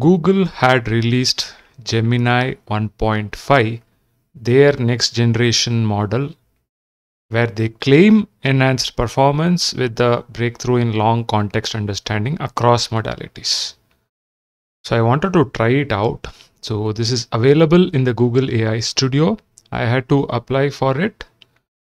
Google had released Gemini 1.5, their next generation model, where they claim enhanced performance with the breakthrough in long context understanding across modalities. So I wanted to try it out. So this is available in the Google AI Studio. I had to apply for it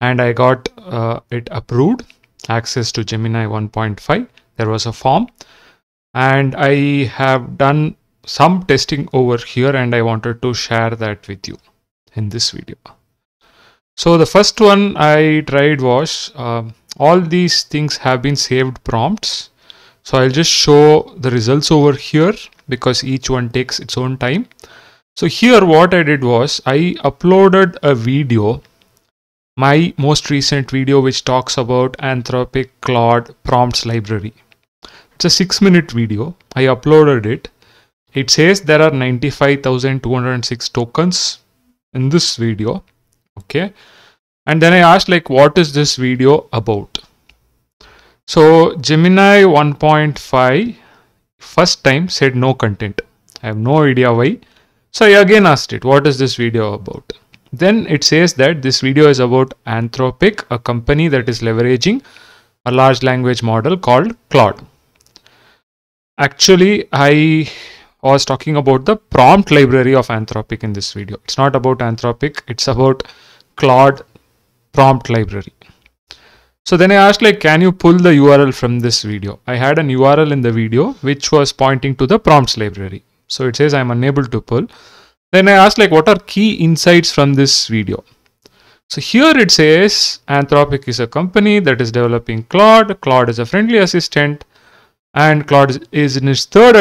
and I got uh, it approved, access to Gemini 1.5. There was a form and I have done some testing over here and I wanted to share that with you in this video. So the first one I tried was uh, all these things have been saved prompts. So I'll just show the results over here because each one takes its own time. So here what I did was I uploaded a video my most recent video which talks about Anthropic Claude prompts library. It's a six minute video. I uploaded it. It says there are 95,206 tokens in this video. Okay. And then I asked like, what is this video about? So Gemini 1.5 first time said no content. I have no idea why. So I again asked it, what is this video about? Then it says that this video is about Anthropic, a company that is leveraging a large language model called Claude. Actually, I was talking about the prompt library of Anthropic in this video. It's not about Anthropic, it's about Claude prompt library. So then I asked like, can you pull the URL from this video? I had an URL in the video which was pointing to the prompts library. So it says I'm unable to pull. Then I asked like, what are key insights from this video? So here it says Anthropic is a company that is developing Claude. Claude is a friendly assistant and Claude is in its third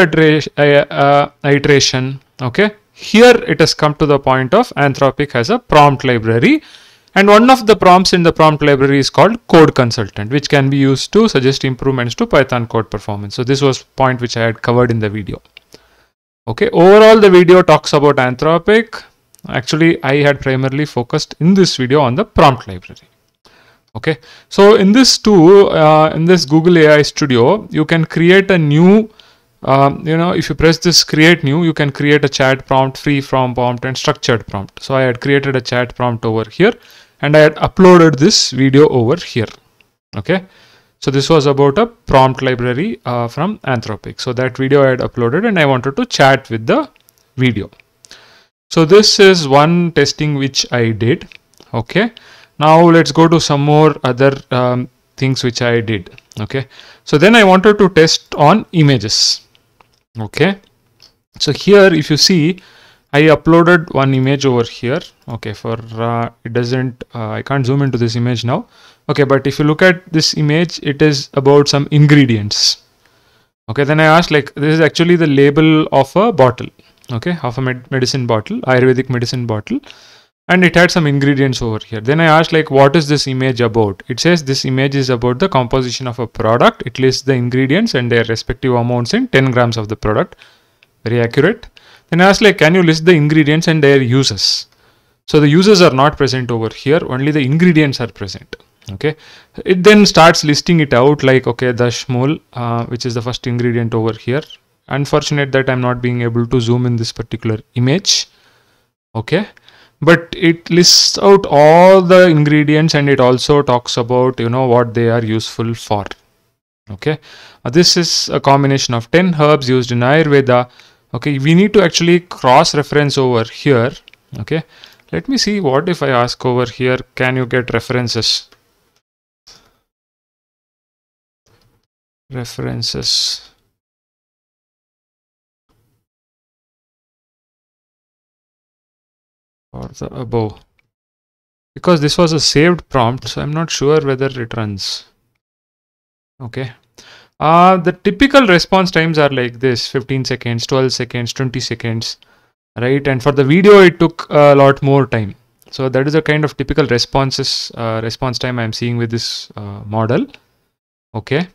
uh, iteration. Okay. Here it has come to the point of Anthropic has a prompt library and one of the prompts in the prompt library is called code consultant, which can be used to suggest improvements to Python code performance. So this was point which I had covered in the video. Okay, overall the video talks about Anthropic. Actually, I had primarily focused in this video on the prompt library. Okay, so in this too, uh, in this Google AI Studio, you can create a new um, you know, if you press this create new, you can create a chat prompt, freeform prompt and structured prompt. So I had created a chat prompt over here and I had uploaded this video over here. Okay. So this was about a prompt library uh, from Anthropic. So that video I had uploaded and I wanted to chat with the video. So this is one testing which I did. Okay. Now let's go to some more other um, things which I did. Okay. So then I wanted to test on images okay so here if you see I uploaded one image over here okay for uh, it doesn't uh, I can't zoom into this image now okay but if you look at this image it is about some ingredients okay then I asked like this is actually the label of a bottle okay of a med medicine bottle Ayurvedic medicine bottle and it had some ingredients over here. Then I asked like what is this image about? It says this image is about the composition of a product. It lists the ingredients and their respective amounts in 10 grams of the product. Very accurate. Then I asked like can you list the ingredients and their uses? So the uses are not present over here. Only the ingredients are present. Okay? It then starts listing it out like okay the shmol uh, which is the first ingredient over here. Unfortunate that I'm not being able to zoom in this particular image. Okay but it lists out all the ingredients and it also talks about you know what they are useful for. Okay? Uh, this is a combination of 10 herbs used in ayurveda. Okay? We need to actually cross reference over here. Okay? Let me see what if i ask over here can you get references? References or the above. Because this was a saved prompt so i'm not sure whether it runs. Okay. Uh, the typical response times are like this 15 seconds 12 seconds 20 seconds right? And for the video it took a lot more time. So that is a kind of typical responses uh, response time i'm seeing with this uh, model. Okay.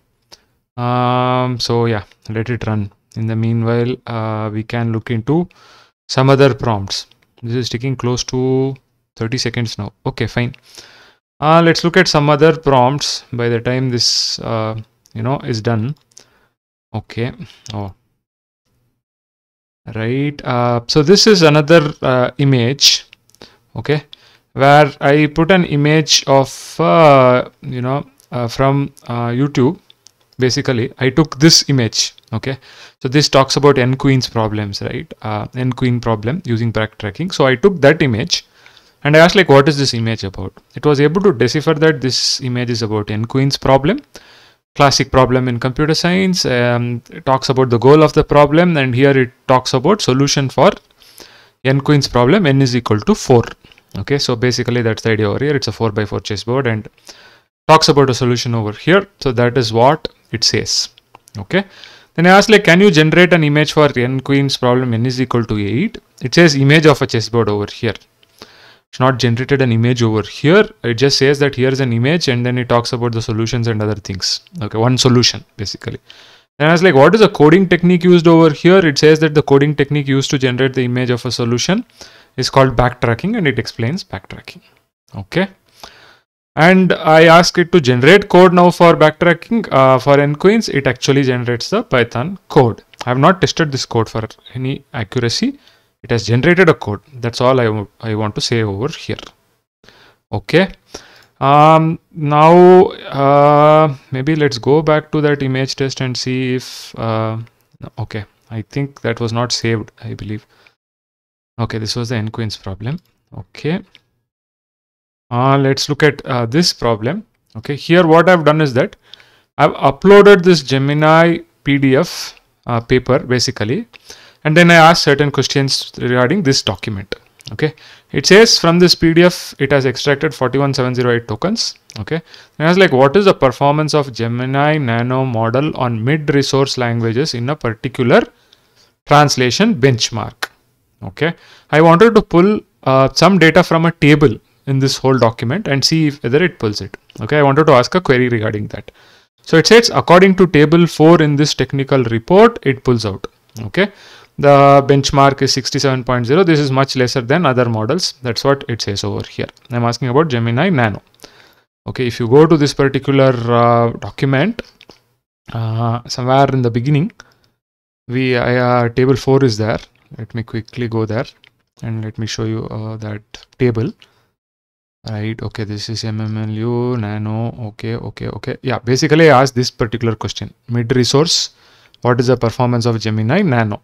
Um, so yeah let it run. In the meanwhile uh, we can look into some other prompts this is taking close to 30 seconds now. Okay fine. Uh, let's look at some other prompts by the time this uh, you know is done. Okay. Oh. Right uh, so this is another uh, image. Okay. Where I put an image of uh, you know uh, from uh, YouTube. Basically I took this image okay. So this talks about n-Queen's problems right? Uh, n-Queen problem using backtracking so I took that image and I asked like what is this image about? It was able to decipher that this image is about n-Queen's problem. Classic problem in computer science um, it talks about the goal of the problem and here it talks about solution for n-Queen's problem n is equal to 4 okay. So basically that's the idea over here. It's a 4 by 4 chessboard and talks about a solution over here. So that is what it says. Okay then I asked like can you generate an image for n-Queen's problem? N is equal to 8 it says image of a chessboard over here. It's not generated an image over here. It just says that here is an image and then it talks about the solutions and other things. Okay one solution basically. Then I was like what is the coding technique used over here? It says that the coding technique used to generate the image of a solution is called backtracking and it explains backtracking. Okay and I ask it to generate code now for backtracking uh, for n-Queens it actually generates the python code. I have not tested this code for any accuracy. It has generated a code. That's all I, I want to say over here. Okay. Um, now uh, maybe let's go back to that image test and see if uh, okay. I think that was not saved I believe. Okay this was the n-Queens problem. Okay uh, let's look at uh, this problem. Okay here what I've done is that I've uploaded this Gemini PDF uh, paper basically and then I asked certain questions regarding this document. Okay it says from this PDF it has extracted 41708 tokens. Okay and I was like what is the performance of Gemini Nano model on mid resource languages in a particular translation benchmark? Okay I wanted to pull uh, some data from a table in this whole document and see if whether it pulls it. Okay, I wanted to ask a query regarding that. So it says according to table 4 in this technical report, it pulls out. Okay, the benchmark is 67.0. This is much lesser than other models. That's what it says over here. I'm asking about Gemini Nano. Okay, if you go to this particular uh, document, uh, somewhere in the beginning, we uh, table 4 is there. Let me quickly go there and let me show you uh, that table right okay this is mmlu nano okay okay okay. Yeah basically i asked this particular question. Mid resource what is the performance of gemini nano?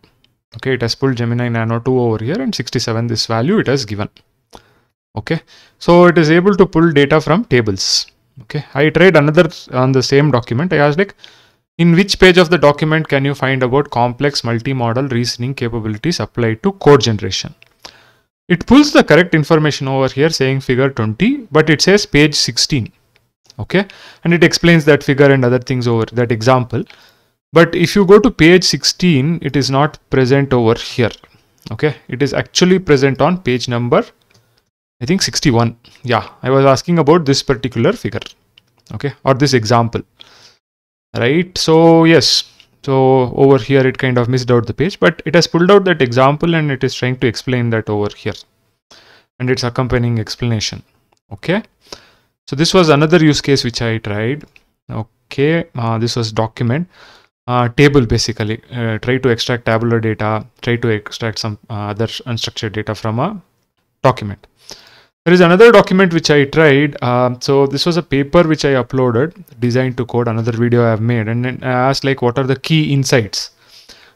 Okay it has pulled gemini nano 2 over here and 67 this value it has given. Okay so it is able to pull data from tables. Okay i tried another on the same document. I asked like in which page of the document can you find about complex multimodal reasoning capabilities applied to code generation it pulls the correct information over here saying figure 20, but it says page 16. Okay. And it explains that figure and other things over that example. But if you go to page 16, it is not present over here. Okay. It is actually present on page number, I think 61. Yeah. I was asking about this particular figure. Okay. Or this example. Right. So yes, so over here it kind of missed out the page, but it has pulled out that example and it is trying to explain that over here and its accompanying explanation. Okay. So this was another use case which I tried. Okay. Uh, this was document. Uh, table basically uh, try to extract tabular data try to extract some uh, other unstructured data from a document there is another document which I tried. Uh, so this was a paper which I uploaded, designed to code, another video I have made. And then I asked like, what are the key insights?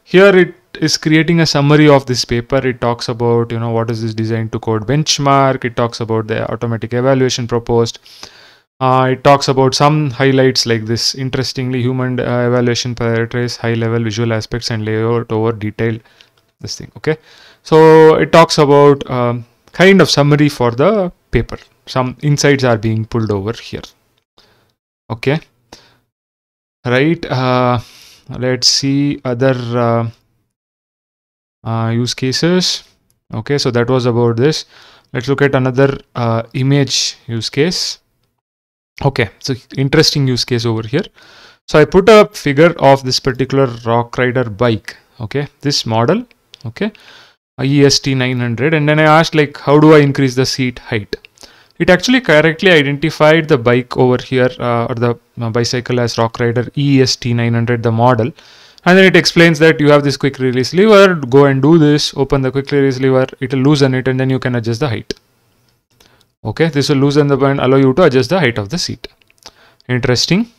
Here it is creating a summary of this paper. It talks about, you know, what is this design to code benchmark. It talks about the automatic evaluation proposed. Uh, it talks about some highlights like this. Interestingly, human uh, evaluation prioritizes high level visual aspects and layout over detail. This thing. Okay. So it talks about um, kind of summary for the paper. Some insights are being pulled over here. Okay. Right. Uh, let's see other uh, uh, use cases. Okay, so that was about this. Let's look at another uh, image use case. Okay, so interesting use case over here. So I put a figure of this particular Rockrider bike. Okay, this model. Okay, EST 900 and then I asked like how do I increase the seat height? It actually correctly identified the bike over here uh, or the uh, bicycle as Rockrider EST 900 the model. And then it explains that you have this quick release lever go and do this open the quick release lever it will loosen it and then you can adjust the height. Okay this will loosen the and allow you to adjust the height of the seat. Interesting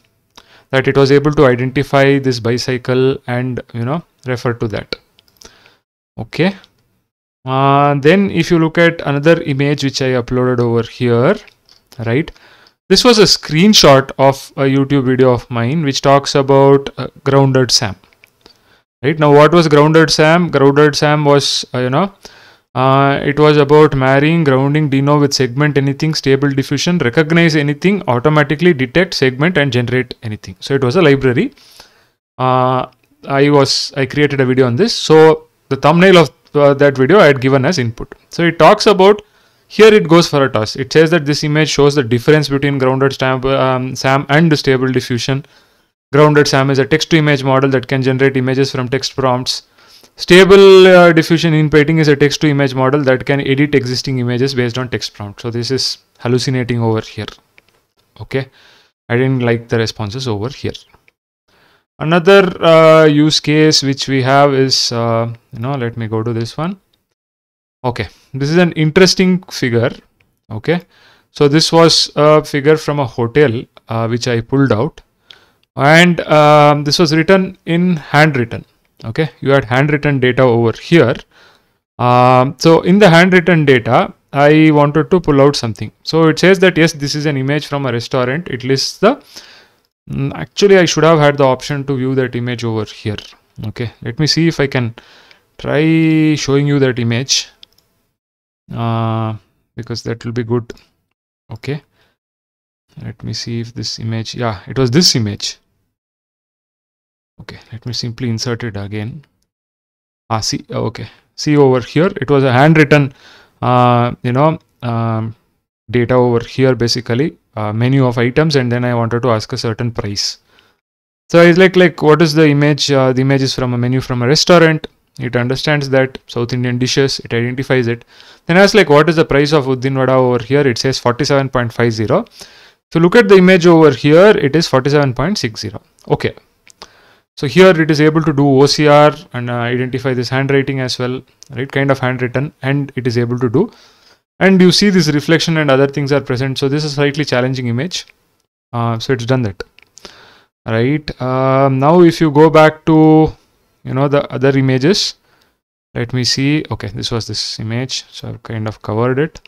that it was able to identify this bicycle and you know refer to that. Okay uh, then if you look at another image which I uploaded over here right? This was a screenshot of a YouTube video of mine which talks about uh, grounded SAM. Right? Now what was grounded SAM? Grounded SAM was uh, you know uh, it was about marrying grounding DINO with segment anything stable diffusion recognize anything automatically detect segment and generate anything. So it was a library. Uh, I was I created a video on this. So the thumbnail of uh, that video I had given as input so it talks about here it goes for a toss it says that this image shows the difference between grounded SAM, um, SAM and stable diffusion grounded SAM is a text to image model that can generate images from text prompts Stable uh, diffusion inpainting is a text to image model that can edit existing images based on text prompt. So this is hallucinating over here. Okay. I didn't like the responses over here. Another uh, use case which we have is, uh, you know, let me go to this one. Okay. This is an interesting figure. Okay. So this was a figure from a hotel uh, which I pulled out and um, this was written in handwritten okay you had handwritten data over here um, so in the handwritten data I wanted to pull out something so it says that yes this is an image from a restaurant it lists the actually I should have had the option to view that image over here. Okay let me see if I can try showing you that image. Uh, because that will be good. Okay let me see if this image yeah it was this image. Okay let me simply insert it again. Ah see okay see over here it was a handwritten uh, you know um, data over here basically uh, menu of items and then I wanted to ask a certain price. So it's like like what is the image uh, the image is from a menu from a restaurant. It understands that South Indian dishes it identifies it. Then I was like what is the price of Uddin Vada over here? It says 47.50 So look at the image over here it is 47.60 okay. So here it is able to do OCR and uh, identify this handwriting as well, right? Kind of handwritten and it is able to do. And you see this reflection and other things are present. So this is slightly challenging image. Uh, so it's done that, right? Um, now if you go back to, you know, the other images, let me see. Okay, this was this image. So I've kind of covered it.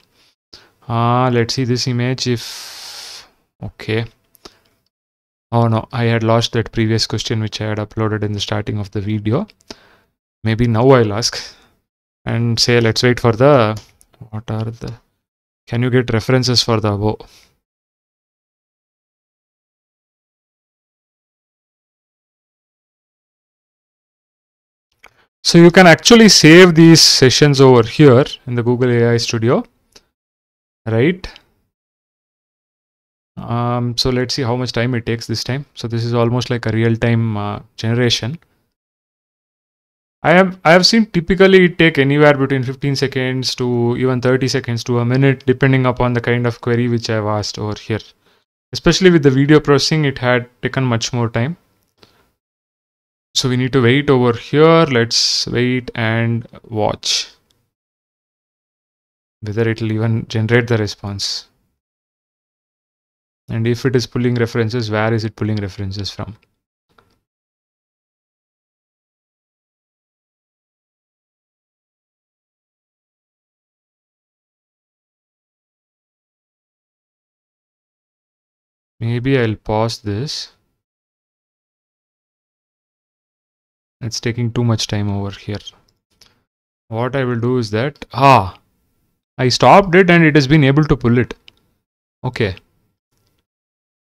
Uh, let's see this image if, okay. Oh no, I had lost that previous question which I had uploaded in the starting of the video. Maybe now I'll ask and say let's wait for the what are the can you get references for the above? So you can actually save these sessions over here in the Google AI Studio, right? Um, so let's see how much time it takes this time. So this is almost like a real-time uh, generation. I have I have seen typically it take anywhere between 15 seconds to even 30 seconds to a minute depending upon the kind of query which I've asked over here. Especially with the video processing it had taken much more time. So we need to wait over here. Let's wait and watch whether it will even generate the response and if it is pulling references where is it pulling references from maybe I'll pause this it's taking too much time over here what I will do is that ah I stopped it and it has been able to pull it okay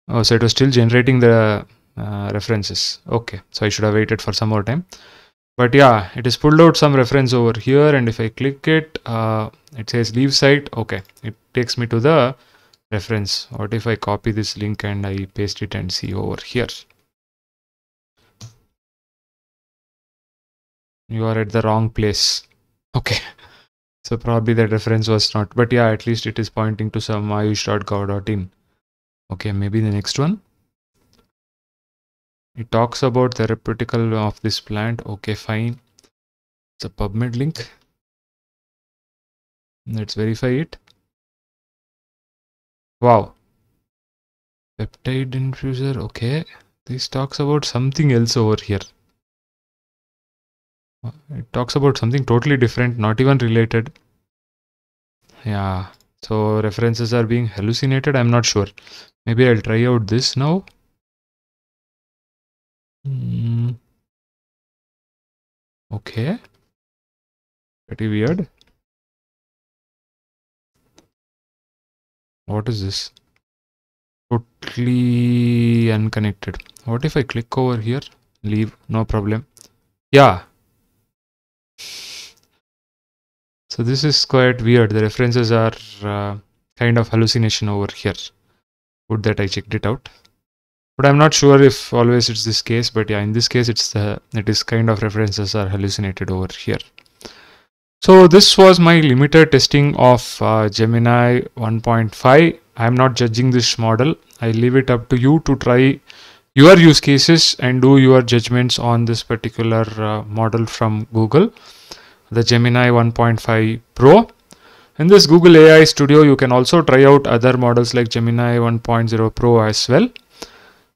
Oh, so it was still generating the uh, references. Okay, so I should have waited for some more time. But yeah, it has pulled out some reference over here and if I click it, uh, it says leave site. Okay, it takes me to the reference. What if I copy this link and I paste it and see over here? You are at the wrong place. Okay. So probably that reference was not, but yeah, at least it is pointing to some ayush.gov.in. Okay, maybe the next one. it talks about therapeutical of this plant okay fine it's a pubmed link let's verify it wow. Peptide infuser okay. This talks about something else over here. It talks about something totally different not even related. Yeah so references are being hallucinated i'm not sure. Maybe i'll try out this now. Mm. okay. Pretty weird what is this totally unconnected what if i click over here leave no problem yeah so this is quite weird. The references are uh, kind of hallucination over here. Good that I checked it out. But I'm not sure if always it's this case. But yeah, in this case, it's the it is kind of references are hallucinated over here. So this was my limited testing of uh, Gemini 1.5. I'm not judging this model. I leave it up to you to try your use cases and do your judgments on this particular uh, model from Google the Gemini 1.5 Pro. In this Google AI Studio, you can also try out other models like Gemini 1.0 Pro as well.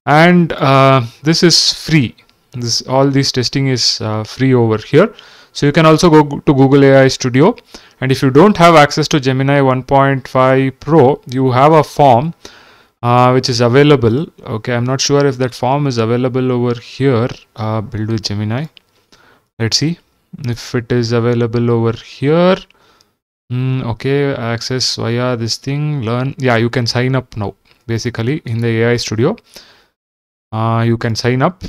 And uh, this is free. This all this testing is uh, free over here. So you can also go to Google AI Studio. And if you don't have access to Gemini 1.5 Pro, you have a form uh, which is available. Okay, I'm not sure if that form is available over here. Uh, build with Gemini. Let's see if it is available over here mm, okay access via this thing learn yeah you can sign up now basically in the ai studio uh, you can sign up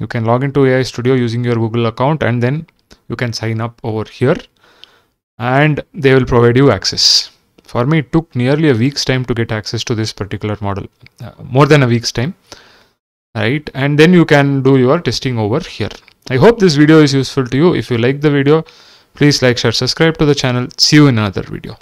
you can log into ai studio using your google account and then you can sign up over here and they will provide you access for me it took nearly a week's time to get access to this particular model uh, more than a week's time right and then you can do your testing over here I hope this video is useful to you. If you like the video, please like, share, subscribe to the channel. See you in another video.